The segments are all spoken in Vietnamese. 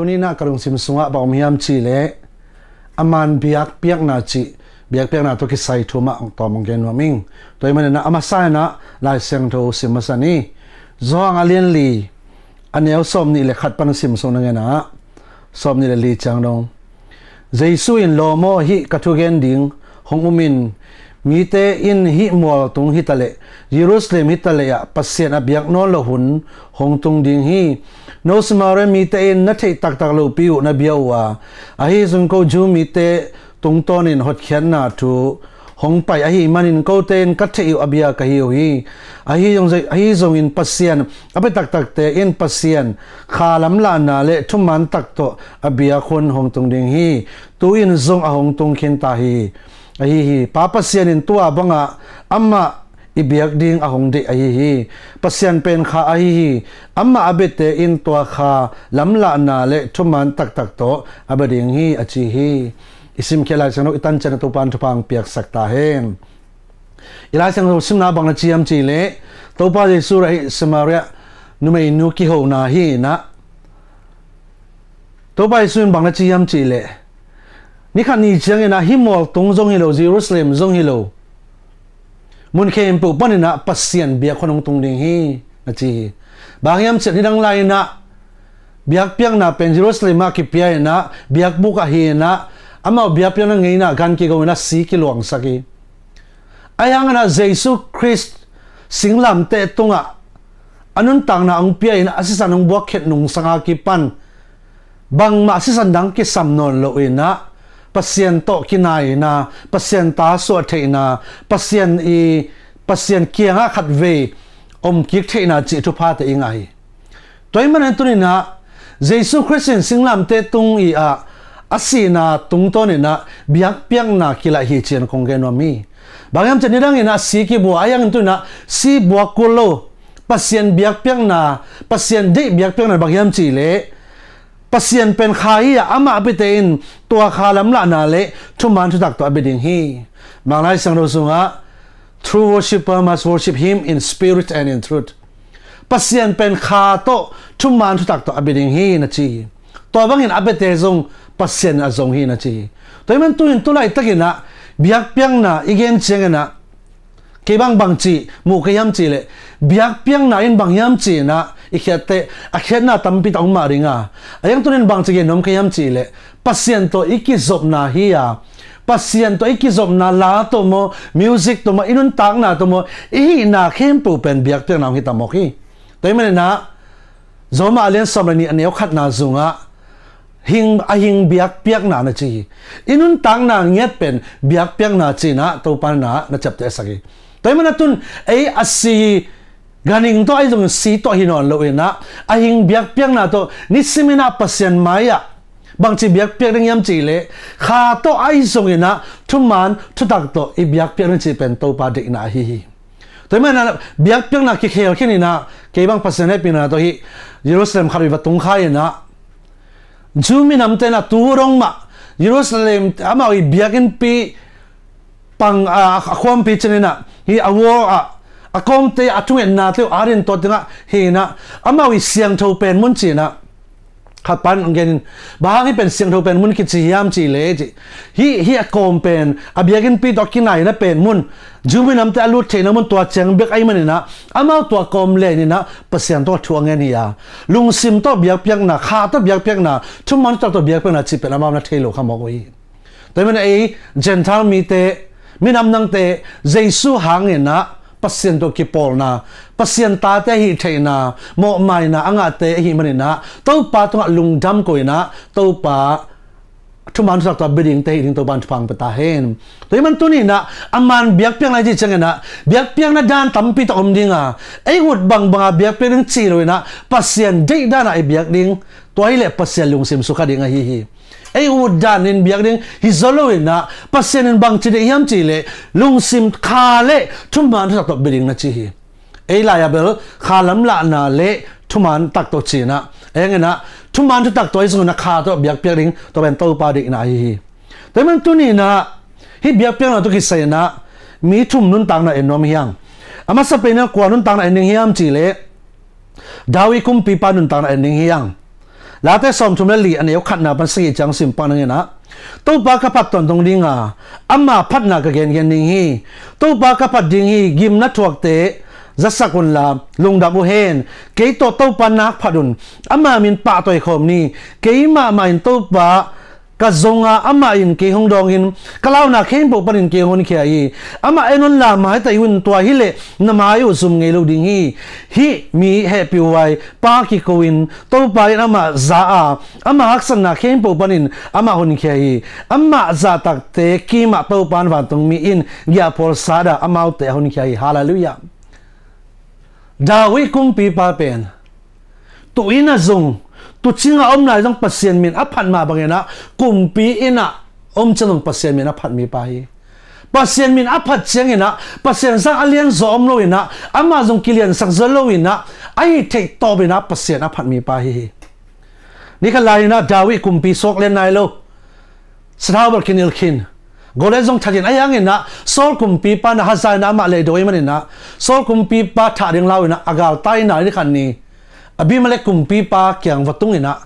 ตัวนี้น่าการุงซิมสุงะบอกมียามจีเละอามันเบียกเปียกนาจีเบียกเปียกนาตัวกิไซทูมะองตอมองเกนวามิงตัวมันนะอามาไซนะลายเซียงโทซิมซานีจองอาเลียนลีอันเนี้ยสมนี่แหละขัดปันซิมสุงนั่นไงนะสมนี่แหละลีจังดงเจสุอินโลโมฮิกัตุเกนดิงฮงอุมินมีเตอินฮิมอลตุงฮิตะเลยิรุสเลมฮิตะเลยะปัสเซียนอเบียกนอลหุนฮงตุงดิงฮี no smare mi te in na thei tak tak lo piu na biawa a hi zung ko ju mi te tung ton in hot khian na thu. Hong pai, a hi manin ko ten ka thei abia ka hi hi. A hi jong a hi jong in pasien. Abe tak tak te in pasien. Kha lam la na le thum man tak to abia khon hong tung ding hi. Tu in zong a hong tung khin ta hi. Ahi hi pa pasian in tua banga amma ibiak ding ahong de ahi hi pasian pen kha ahi hi amma abete in tua kha. Lamla na le thuman tak tak to. Abading hi achi hi isim khela chano itan chana to pan thupang piak sakta hen. Ila chang sim na bang chi am chi le. To pa je sura samaria numei nu ki ho na hi na. To pa sun bang chi am chi le. Ni khan ni chang hi mol tung zong hilo jerusalem zong hilo mun khem pu panina pasien bia khonong tung ding hi. Na chi bangyam chet ni dang lai na. Biak piang na pen jerusalem ma ki pia na. Biak bu ka hi na. Ama biak piang na ngei na gan ki go na si ki luang saki ayang na jesu christ singlam te tunga. Anun tang na ang pia ina asisan ng buak khet nung sanga ki pan. Bang ma asisan dang ki samnon lo ina pasien to kinai na pasien ta so the na pasien i pasien kianga khat ve om kik the na chi thu pha te ingai toy man tu ni na jesus christian singlam te tung i a asi na tung to ni na biak piang na kila hi chen kong ge no mi bangam chen nirang ina si ki bu ayang tu na si bu kulo pasien biak piang na pasien de biak piang na bangam chi le pasien pen khai ya ama abitain tua khalam la na le thuman thu tak to abiding hi mangai sang ro sunga true worshipper must worship him in spirit and in truth pasien pen kha to thuman thu tak to abiding hi na chi to bang in abete zong pasien a zong hi na chi to men tu in tu lai takina biak piang na igen chengena ke bang bang chi mu ke yam chi le biak piang na in bang yam chi na ikhate akhet na tampi ta umma ringa. Ayang tunin bang chige nom ke chile pasien to iki zop na hi pasien to iki na la to mo, music to mo, inun tang na to mo, ihi na khem pu pen biak te na hita ta toy mane na zoma alen somrani aneu khat na zunga hing, a hing biak piak na na chi. Inun tang na nget pen biak piak na chi na, to pan na na chapte sagi toy mane tun ai asi ganing to ai jong si to hinon lo, ina. A hing biak piang na to, ni simina pasien maya. Bang chi biak piang ring yam chi le. Kha to ai jong ina tuman thutak to, i biak piang ring chi pen to pa de na, hi hi. Toy mana biak piang na ki khel khini na, ke bang pasien he pina to, hi, jerusalem khari wa tung khai na jumi nam te na turong ma. Jerusalem, ama i biakin pi, pang, a khom pi na hi awo อากงเตะอาจุเงินนาเตอารินตัวติงะเฮนะอามาวิเสียงเทวเป็นมุนจีนะขัดปันองเกนบางที่เป็นเสียงเทวเป็นมุนกิจยามจีเลจิฮีฮีอากงเป็นอาเบียกินปีตอกินไหนนะเป็นมุนจูบินำเต่ลูดเทนมุนตัวเชีงเบกไอมันนะอามาตัวกอมเลนี่นะเปอร์เสียงตัวทวงเงินี่ยลุงซิมตัวเบียกเพียงนะขาตัวเบียกเพียงนะชุมมันตัวเบียกเพียงนะจีเป็นอามานะเทโลขามอกวีแต่เมื่อไอเจนทัลมีเตมินำนังเตเจสุหังเนี่ยนะ pasien to ki pol na pasien ta te hi the na mo mai na anga te hi mani na to pa to lung dam ko na to pa thu man sak ta bidding te ding to ban phang pa ta hen to man tu ni na aman biak piang lai ji chang na biak piang na dan tam pi to om ding a ai gut bang bang biak piang chi na pasien de da na ai biak ding toile pasien lung sim su kha ding a hi ไอ้อดานินเบียกเดงฮิซโลวินะปัสเซนินบังจีเดียมจีเลลุงซิมคาเลทุมานตักตบเบิดิงนะจีฮีไอ้ลายเบลคาลัมลานาเลทุมานตักตบจีนะเอ้ยนะทุมานตักตัวไอ้สุนะขคาตัวเบียกเปียกเดงตัวเป็นตัวปาดิกนะฮีแต่มันตุนี่นะฮิเบียกเปียกนะตุกิเซนะมีทุมนุนตังนะเอ็นนอมยังอามาสเปนกวานุนตังนะเอ็นยังจีเลดาวิคุมปีปานุนตังนะเอ็นยัง ลีอันเอวขัดนาปันสีจังสิมปันงนะตัวปากพัดตอนตรงนี้งาอามาพัดนากเกนเกนนิงฮีตัวปากพัดดิงฮีกิมนัทวกเต zasakun la lungda bu hen ke to to panak phadun ama min pa toy khom ni ke ma ma in to pa ka zonga ama in ke hong dong in kalau na khen bo parin ke hon khia yi. Ama enon la ma ta yun to hi le, na ma yu zum nge lo ding hi. Hi, mi happy wai, pa ki ko in to pa in ama za a. Ama haksan na khen bo panin, ama hon khia yi. Ama za tak te ki ma to pan wa tung mi in. Ya por sada ama te hon khia yi. Hallelujah. Dawi kum pi pa pen. Tu ina zong tu chinga om lai jong pasien min aphan ma bangena kumpi ina om chanong pasien min aphat mi pa hi pasien min aphat cheng ina pasien sang alien zo om lo ina ama jong kilian sang zo lo ina ai thei to bina pasien aphat mi pa hi ni kha lai na dawi kumpi sok len nai lo srawal kinil kin gole zong thajin ayang ina sol kumpi pa na hazai na ma le doi manina sol kumpi pa tha ding law ina agal tai na ni khan ni Abimelech kumpi pa kyang watung ina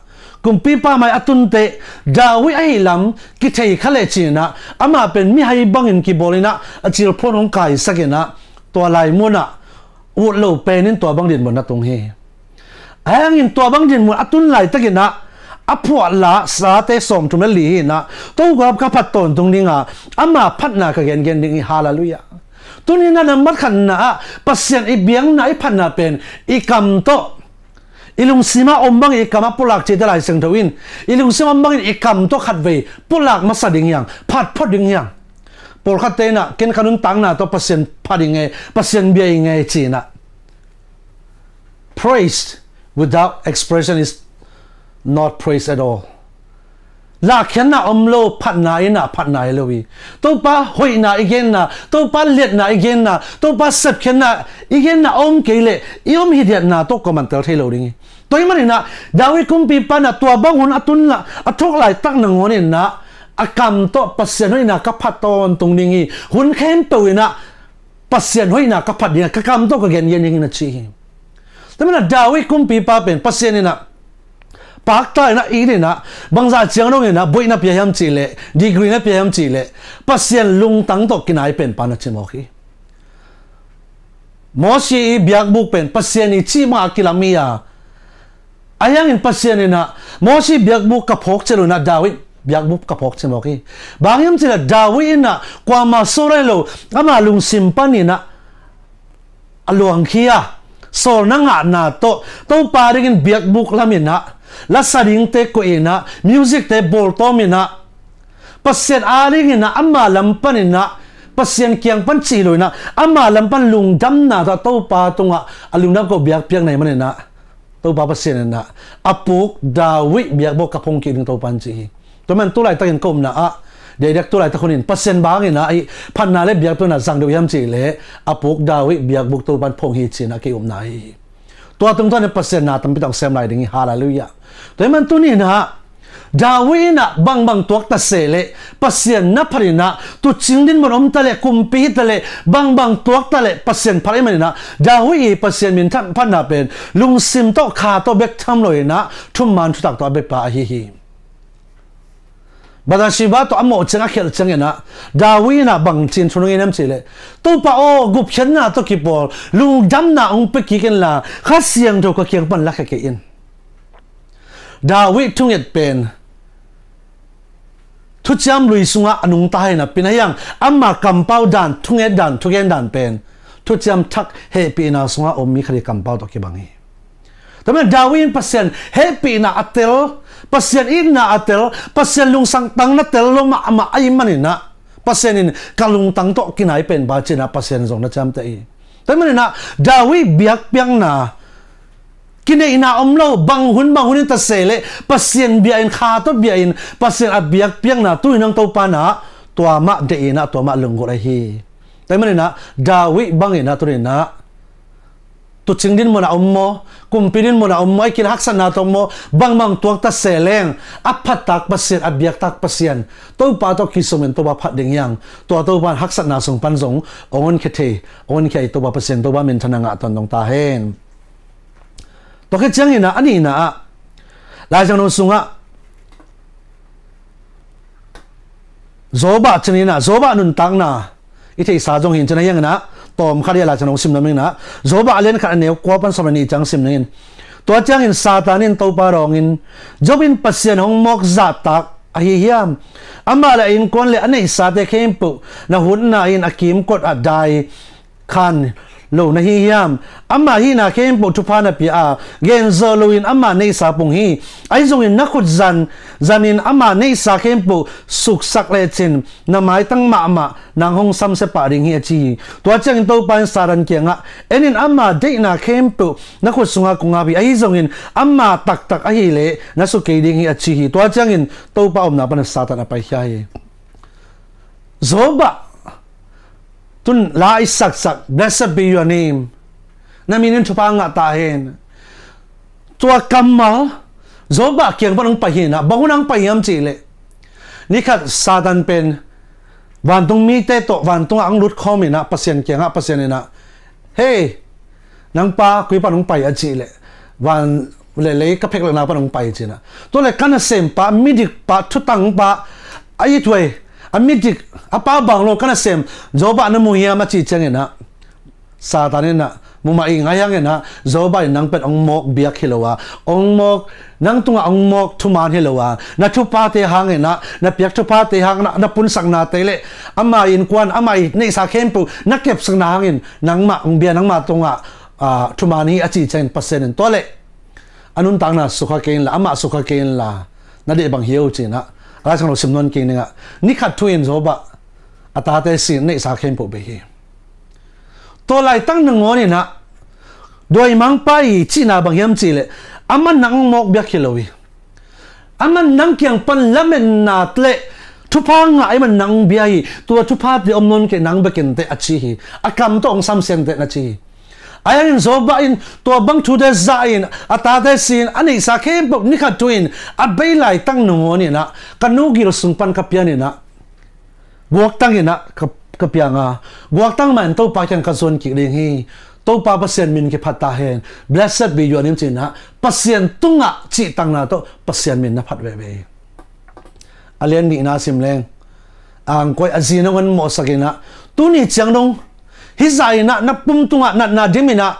kumpi pa mai atunte dawi ai lam ki thei khale china ama pen mi hai bangin ki bolina achil phon hong kai sakena to lai mona u lo penin to bang din mona tung he ayang in to bang din mu atun lai takena apua la sa te som tu meli na to gap ka phat ton tung ninga ama phat na ka gen gen ding hallelujah ตัวนี้นั่นมัดขันนะปัสเซียนอีเบียงไหนพันนาเป็นอีกำโต ilung sima ombang ikama pulak che lai seng thawin. Ilung sima ombang ikam to khat ve pulak masa ding yang. Phat phot ding yang. Por khat te na, ken kanun tang na to pasien phading e pasien bia nge chi na. Praise without expression is not praise at all. ลากยันน่ะอมโลพัดนายน่ะพัดนายเลยวิตัวป้าหอยน่ะอีกนน่ะตัวป้าเล็ดน่ะอีกนน่ะตัวป้าเสพยันน่ะอีกนน่ะอมเกลี่ยอีมหิดยัน่ะตัวก็มันเตอร์เทลดิงตัวมันน่ะดาวิคุมปีปาน่ะตัวบังหุนอตุนน่ะอทุกไหลตักหนังหันี่น่ะอากรรมตัวปัสเซีนหอยน่ะกับพัดตอนตรงนี้หุนเข้มตัวิน่ะปัสเซีนหอยน่ะกับพัดเนี่ยกับกรรตัวก็เย็นเย็นยังนะชี้แต่เมันน่ะดาวิคุมปีปาเป็นปัสเซียนน่ะ no na ini na bangsa chiang chi na, degree na piam chile degree na piam chile pasien lung tang to kinai pen pa na mo si biak buk pen pasien i chi ma kilamia ayang in pasien na mo si biak buk ka phok chelo na dawit biak buk ka phok chimoki bangyam chila dawit na kwa ma sore lo ama lung simpani na aluang khia sor na nga na to to paring biak buk lamina la saring te ko ina music te bol to mina pasien aring ina amma lampan ina pasien kiang pan chi loina amma lampan lung dam na ta to pa tunga alung na ko biak piang nai manena to pa pasien na apuk dawi biak bo kapong ki ding to pan chi to man tu lai takin kom na a de dak tu lai ta khonin pasien bang ina ai phan na le biak to na sang do yam chi le apuk dawi biak buk to pan phong hi chi na ke um nai ตัวตึง ตัวเนี่ยเปอร์เซ็นต์นะตั้งไปต้องเซมไลดิ้งฮาเลลูยาแต่มันตัวนี้นะดาวินะบางบางตัวตัดเสลเปอร์เซ็นต์นับพรินะตัวจริงดินมันอมตะเลคุมพีตะเลบางบางตัวตะเลเปอร์เซ็นต์พริมันนะดาวิเปอร์เซ็นต์มินทันพันนาเป็นลุงซิมโตคาโตเบกทำเลยนะทุ่มมันชุดตักตัวเบกปาฮิฮิ บัดสิบาตัวอโมจังเขลจังเงนะดาวินะบังจินชนุเงินมสิเลตัวป้าโอ้กุบเชนนะตัวกิบอลลุงดำนะองเป็กกิกันละข้าเสียงถูก็เกียงปันลักเกินดาวิทุ่งเอ็ดเป็นทุจามลุยสุงะอนุงตายนะเป็นยังอัมมากำเป้าดันทุ่งเอ็ดดันทุ่งเอ็ดดันเป็นทุจามทักเฮปีนาสุงะอมมีครีกำเป้าตัวกิบังเฮีแต่เมื่อดาวินเปอร์เซนเฮปีนาอัตเตล pasien in na atel pasien lung sang tang na tel lo ma ma ai manina pasien in kalung tang to kinai pen ba china pasien zong na cham te i. Tamen na dawi biak piang na. Kine ina omlo bang hun bang hun ta sele pasien bia in kha to bia in pasien a biak piang na tu nang to pa na tua ma de ina tua ma lung go hi. Tamen na dawi bang ina tu na tu ching din mo na ummo kumpinin mo na ummo ay kinahaksan na to mo, bang mang tuwag ta seleng apat tak pasien abyak tak pasien to pa to kisumen to ba phat ding yang. To to ba haksan na sung panzong ongon kete ongon kai to ba pasien to ba min thana nga ton dong ta hen. To ke chang ina, ani na lai chang no sunga. Zoba chanina zoba nun tang na. Ite sa jong hin chana yang na ตอมขัดยาลาชนงสิมนั่นเองนะโจบะเลนขันเนี่ยวกวาปันสมนี้จังสิมนั่นตัวจังอินซาตานินตัวปารองอินจบินปัศยนของมอกซาตักอาฮิยามอามาละอินคนเลอันนี้ซาเตเข้มปุนะหุ่นนาอินอากิมกดอัดได้คัน lo na hi hiam. Amma hi na khem po tu phana pi a. Gen zo lo in amma nei sa pung hi. Ai zong in na khut zan. Zan in amma nei sa khem po suk sak le chin. Na mai tang ma ma. Nang hong sam se pa ring hi chi. To chang to pan saran ke nga enin amma de na khem po na khut sunga kunga bi ai zong in amma tak tak a hi le na su ke ding hi a chi hi. To chang in to pa om na pan sa ta na pa hi. Zoba ตุนลายสักสักเดสบียนิมนั่นมีนินทุพังอะตาเห็นตัวกรรมมา zoba kiang panang pahina bangunang payam chile nikat satan pen wantung mi te to wantung ang lut khomina pasien kianga pasienina hey nang pa kui panang paya chile wan le le ka phek na panang pai china to le kana sem pa midik pa thutang pa ai thwe amidrik apa banglo kana sem joba na muhiya ma chi changena satanena mumai ngayangena joba nangpet ongmok biak hilowa ongmok nangtunga ongmok thuman hilowa na thupa te hangena na piak thupa te hangna na punsangna tele ama in kwan ama i nei sa khempu na kep sangna hangin nangma ongbia nangma tonga thumani achi chen percent tole anun tangna sukha kein la ama sukha kein la. Na de bang hiu china ราชการสิมนวนกิงนเนี่ยนี่ขัดทุยนโซบะอัตราเตสินในสาเข้มปุบเฮตัวไหลตั้งหนึ่งงอนี่นะโดยมังไปจีนาบางยมจีเลยอามันนังมอกเบียกิโลวีอามันนังเกียงปันละเมนนาเตลทุพังไอ้มันนังเบียตัวทุพาที่อมนนเกนังเบกินเตอชีฮีอากรรมต้องซ้ำเสียงเตอชี ai anh ayan zoba in to bang thu de za in ata de sin ani sa khem pok ni kha tuin a bei lai tang no ni na kanu gil sung pan ka pian ni na. Guak tang ina ka ka pia nga. Guak tang man to pa kan ka zon ki ring hi. To pa pasien min ke phata hen. Blessed be your name, china. Pasien tunga chi tang na to, pasien min na phat ve ve. Alian ni na sim leng. Ang koi azina wan mo sakina tu ni chang dong hi zai na na pum tunga na na demina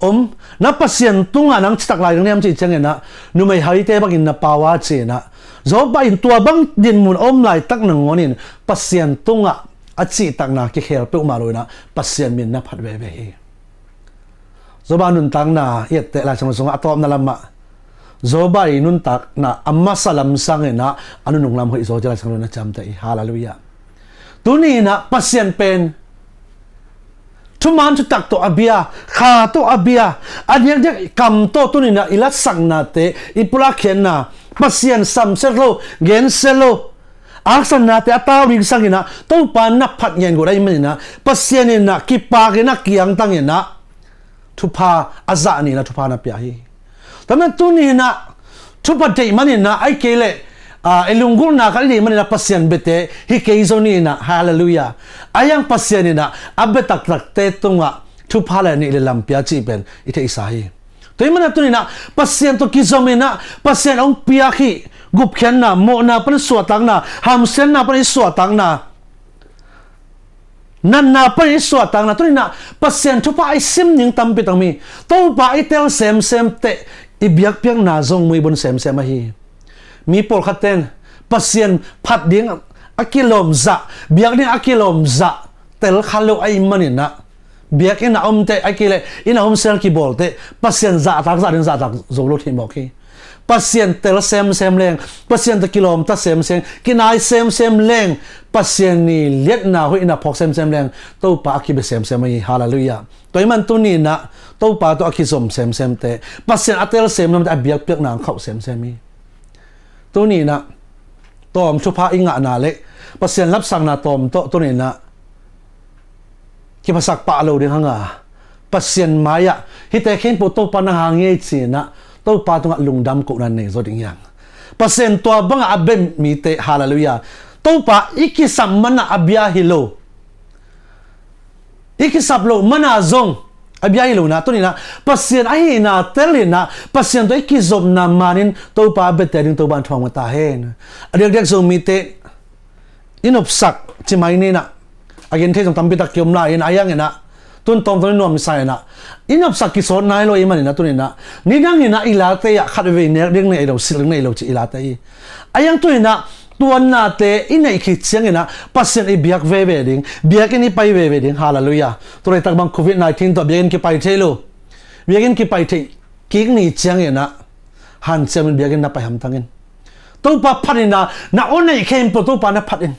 om, na pasien tunga nang chitak lai nang chi chang na nu mai hai te bagin na pawa che na zo ba in tua bang din mun om lai tak nang ngonin. Pasien tunga a chi tak na ki khel pe ma lo na. Pasien min na phat ve ve hi. Zo ba nun tang na yet te la chang song atom na lama zo ba nun tak na amma salam sang na anu nung lam hoi zo jala chang na cham te hallelujah. Tu ni na pasien pen. ทุมันชุตักตัวอเบียขาตัวอเบียอันนี้เด็กกำตัวตัวนี้นะอีลัดสังนาเตอีปุระเขียนนะปัสเซียนซัมเซโลเกนเซโลอาสนาเตอตาวิสังนะต้องปานับพัดเงินกูได้ไหมนะปัสเซียนนะกิปากนะกียงตั้งนะทุพาอาจานี่นะทุพานับยาฮีแต่เมื่อตัวนี้นะทุพเดมันนะไอเกล Ah, eh, elungul na, kali man na pasyan bete, hi keizo ni na. Hallelujah. Ayang pasyan ni na, abe tak tak te tunga, tu phala ni le lampia, chi ite isahi to mà tu na, pasien to kizo me na, pasien ong pia khi gup khen na, mo na pan suatang na, ham sen na pan suatang na. Nan na pan ni tang na, tu na, pasien thu pa ai sim ning tam pi tang mi. To pa ai tel sem sem te ibiak piang na zong mui bon sem sem ahi mi por khát tên, pasien phát điên akilom za, biak ni akilom za. Tel khalo ai manina biak ina om te akile ina om sel ki bol te. Pasien za tak, za den za tak zolo thi mo ki pasien tel sem sem leng. Pasien ta kilom ta sem sem. Kinai sem sem leng. Pasien ni liet na ho ina phok sem sem leng. To pa ki be sem sem ai, hallelujah. Toy man tu ni na to pa to akizom sem sem te. Pasien atel sem nam ta biak pek na khau sem sem mi ตัวนี้นะตอมชุพาอิงะนาเล็กปัสเซียนรับสั่งนาตอมโตตัวนี้นะคิภาษาปะเราเดียงหงาปัสเซียนมายะฮิตแต่เข็นปุตโตปนหางเงยจีนะโตปาตงลุงดำกุนันเนจดิ่งยังปัสเซียนตัวบังอับเบมมีเตฮาเลลูยาโตปาอิกิสัมมันอับยาฮิโลอิกิสับโลมันอาซง abia lo na to ni na, pasien ai na tel na pasien to ki zom na manin to pa beterin to ban thong ta hen. Adek dek zo mi te inop sak chi mai ni na again the jong tampi tak kyom la in ayang na tun tom ton nom sai na inop sak ki son nai lo i man na tu ni na ni dang ni na ila te ya khat ve ne ding ne lo sil ne lo chi ila te ayang tu na tuan na te inai khi chiang ina pasien i biak ve ve ding, biak ni pai ve ve ding. Hallelujah. To re tak bang covid 19 to biak ki pai thelo biak ki pai the ki ni chiang ina han chem biak na pai ham tangin. To pa phanina na onai khem po to pa na phatin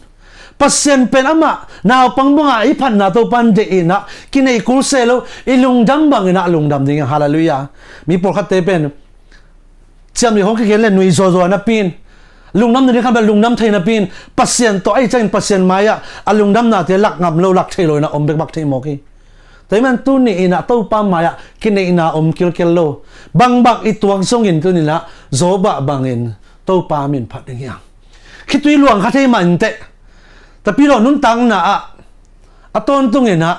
pasien pen ama, na pang bunga i phan na to pan de ina kinai kul selo ilung dam bang ina, lung dam ding. Hallelujah. Mi por khat te pen cham ni hong ke le nui zo zo na pin. ลุงน้ำนี่ครับลุงน้ำเทนปินปัสเซียนตัวไอ้เจนปัสเซียนมาอะอลุงน้ำน่ะเทลักงับเลวลักเทลอยนะอมเบกบักเทมอกีแต่มันตุนี่อินาตัวปามมาอะกินอินาอมเกิลกิลโลบางบักอีตวงส่งอินตุนี่ละโซบะบางอินตัวปามินพัดอย่างคิดตุยหลวงคาเทมันเตะแต่พี่เรานุ่นตังน่ะอะอต้นตุงเงินะ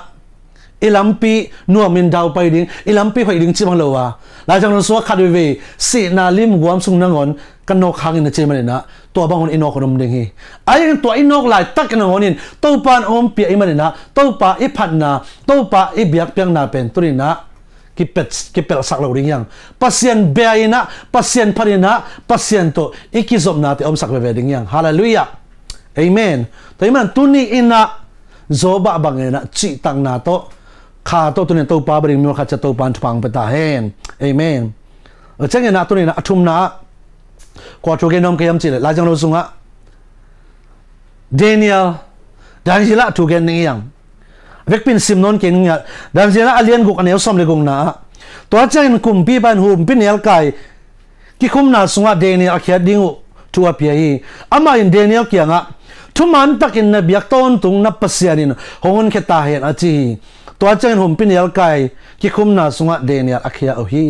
ilampi nuamin dau pai ding ilampi hoi ding chimang lowa la jang so khadwe ve si na lim guam sung nangon kan nok hang in chimane na to bang on inok rom ding hi ayang to inok lai tak na on in to pan om pi imane na to pa i phat na to pa i biak piang na pen turi na kipet kipel sak lo ring yang pasien beaina pasien parina pasien to ikizom na te om sak ve ding yang hallelujah amen to iman tuni ina zoba bangena chi tang na to มเปียอิมันนะตัวปาอิพันนะตัวปาอิเบียกเปียงนาเป็นตัวนี้นะกิเป็ดกิเป็ดสักเหล่านี้ยังปัสยันเบียนะปัสยันพันนะปัสยันตัวอีกิจสมนาที่อมสักเบเบดิ้งยังฮาเลลูยาเอเมนแต่มันตัวนี้อินะโซบะบางเนะจิตังนาโตข้าโ ตตัวนี้ตัวปาบริงมีว่าข้าจะตัวปานทุพังไปตาเฮนเอเมนเออเจ้าเงินนะตัวนี้นะทุมนะ qua chỗ cái nom cái em chỉ là trong lâu sung á Daniel dan sila tu gen ning yang vek pin sim non ken nga dan sila alien guk anel som le gong na to chang kum pi ban hum pin el kai ki khum na sunga Daniel akhya dingu tu apia hi ama in Daniel kia nga thu man takin na biak ton tung na pasianin hongon ke ta hen achi to chang hum pin el kai ki khum na sunga Daniel akhya o hi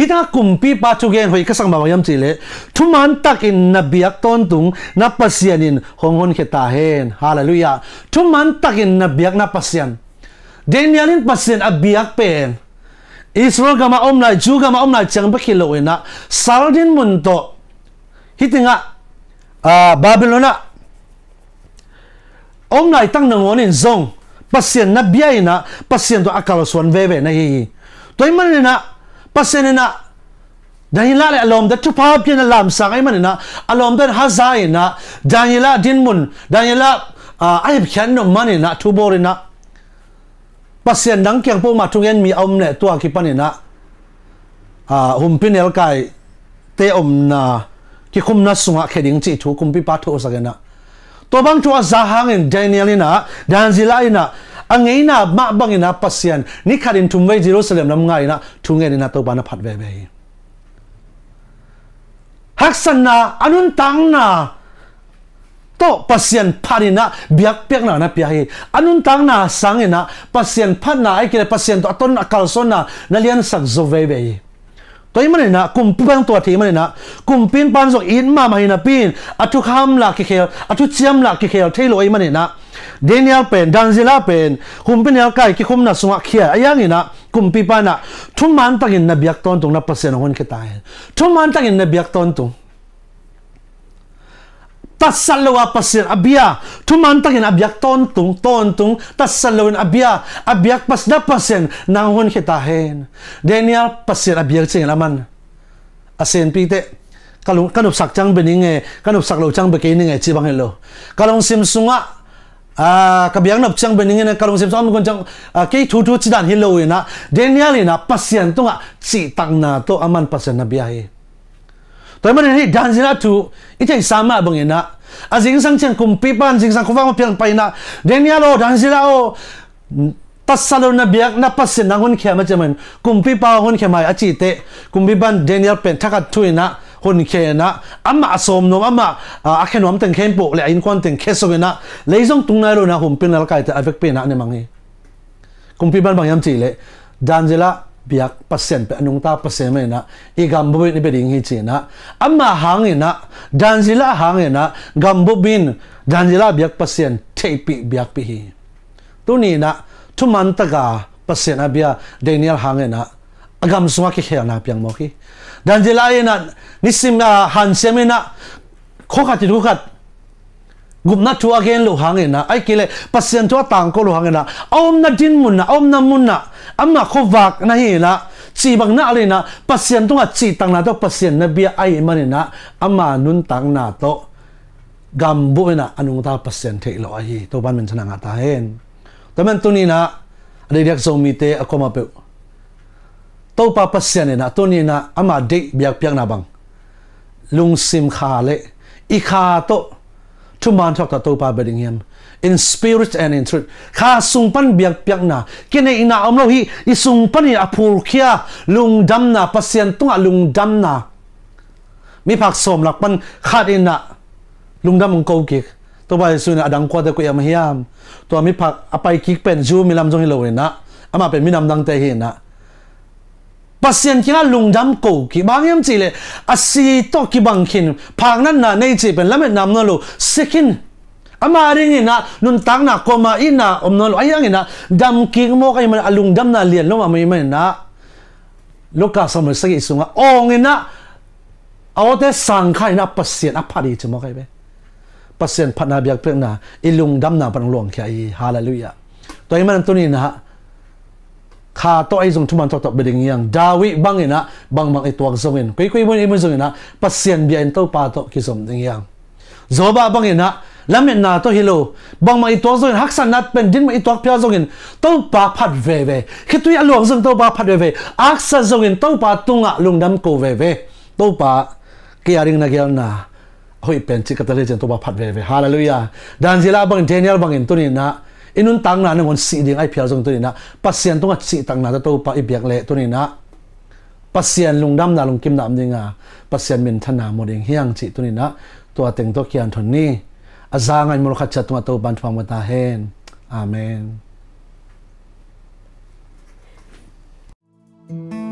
hita kumpi pa chugen hoi kasang mawayam chile thuman takin na biak ton tung na pasianin honghon kheta hen hallelujah thuman takin na biak na pasian danielin pasian a biak pen Israel gama om na Jew gama om na chang ba kilo ina saldin munto hitinga uh, Babylona om na tang nang wonin zong pasien na biay na, pasien to akal swan veve na hi toy man na, pasien na dahila le alom da tupa pian lam sang ai man na, alom da hazai na dahila din mun dahila ai pian no man na, tu bor na. Pasien dang kyang po ma tungen mi om ne tua ki pan na. A, hum pinel kai, te om na, ki khum na sunga kheding chi thu kum pi pa tho sa tobang chua zahangin danielina danzilaina angeina ma bangina pasian ni kharin thumwei jerusalem ina thungenina tobana phatve be Haksana, anun tangna to pasien parina biak pek na na piahi. Anun tang na sangena pasien pan na ai pasien to aton akal sona na lian sak zo ตัวมันเลยนะกลุ่มปั้งตัวทีมันเลยนะกลุ่มปีนปันส่งอินมามาหินะปีนอัตุคำหลักกิเยวอัตุเจียมหลักกิเยวเทโลไอ้มันเลยนะเดนิเอลเป็นดันซิลาเป็นหุ่มเป็นเอลไก่กิคุมนะสงะเขียไอ้ยังไงนะกลุ่มปีปันนะทุ่มมันตั้งกินนะเบียกตอนตรงนั้นเปอร์เซ็นต์ของคนขี้ตายทุ่มมันตั้งกินนะเบียกตอนตรง tasalawa pasir abia. Tumantagin Abia tontung tontung. Tasalawin abia. Abyak pas dapasen nangun kitahen Daniel pasir abyak sing laman. Asen pite. Kalung kanup sakjang beninge. Kanup saklo chang bekini nge cibang hello kalung simsunga a kabiyang nap chang beninge kalung simsunga mun ah, chang ah, ke thu thu chidan hello ina Daniel ina pasien tunga. Chi tang na to aman pasien na biahe ตัวมันนี่ดันสินะทูอีเจสามะบังเองนะอาจิงสังเชียงคุมปีปันจิงสังคุ้มฟังมาเพียงไปนะเดนยาโลดันสินะโอตัสลุนเบียกนับปัสสินังหุ่นเขียนมาจะมันคุมปีปาหุ่นเขียมาอาจิตเตกุมปีปันเดนยาเป็นทักทุยนะหุ่นเขียนนะอามาสมนมอามาอาเขนอมตึงเข้มปุกเลยอินควันตึงเคสกันนะเลยส่งตุงนายรู้นะผมเป็นอะไรแต่อาเวกเป็นนะเนี่ยมังเฮคุมปีปันบางยามจีเลยดันสิละ biak persen pe anung ta persen me na i gambo bin be ding hi na. Amma hang e na danjila hang e na gambu bin danjila biak persen tepi biak pi hi. Tu ni na tu man ta ga persen abia daniel hang e na agam suma ki khel na piang mo ki. Danjila na nisim na han semena khokhat ti gumna chu again lo hangena ai kile pasien to tang ko lo hangena om na din mun na om na mun na. Amma khowak na hi na chi bang na ali na pasien to chi tang na to, pasien na bia ai man na amma nun tang na to. Gam bu na anung ta pasien the lo ai to ban men chana nga ta hen. To men tu ni na ade yak so mi te akoma pe. To pa pasien na to ni na amma de biak piak na bang. Lung sim kha le. I kha to ชุมานทอกตะโตปาเบดิงเฮม in spirit and in truth ข้าสุงปันเบียกเบียกนะกินอินาอมโลฮีอิสุงปันอภูรคียลุงดำนะปัสยันตุงลุงดำนะมีผักสมหลักปันขาดอินะลุงดำมึงโกกิกตัวไปสุนอดังควาตะกุยมเฮียมตัวมีผักอไปกิกเป็นจูมีลำจงฮิโลเนะอามาเป็นมีนำดังเตหินะ pasien kina lungdam ko ki bangyam chile asi to ki bangkhin phangna na nei chi pen lamet nam na lo sekin ama ring ina nun tang na koma ina omno lo ayang ina dam king mo kay man alungdam na lian lo mamay man na loka samar sagi isunga ong ina awote sangkha ina pasien apari chi mo kay be pasien panabiak pek na ilungdam na panang luang kya i hallelujah to iman to ni na ขาโตไอ้สมทุมันตัวตัวเบดิงยังดาวิบังเงินะบังบังไอ้ตัวส่งเงินคุยคุยมันไอ้มันส่งเงินะปัสยันเบียนตัวปาตัวกิสมดิงยัง zoba baŋ in na lam en na to hilo bang ma itwa zo in haksan nat pen din ma itwa pya zo in to pa phat ve ve khi tu along zo to pa phat ve ve aksa zo in to pa tunga lungdam ko ve ve to pa kiaring na gyal na hoi pen chi katale chen to pa phat ve ve hallelujah dan zila bang daniel bang in tunin na inun tang na ngon si ding ai phial jong tu ni na pasien tong si tang na to pa i biak le tu ni na pasien lung dam na lung kim nam dinga pasien min thana mo ding hiang chi tu ni na to ateng to kian thon ni azang ai mul kha cha tu to ban phang ta hen amen Thank you.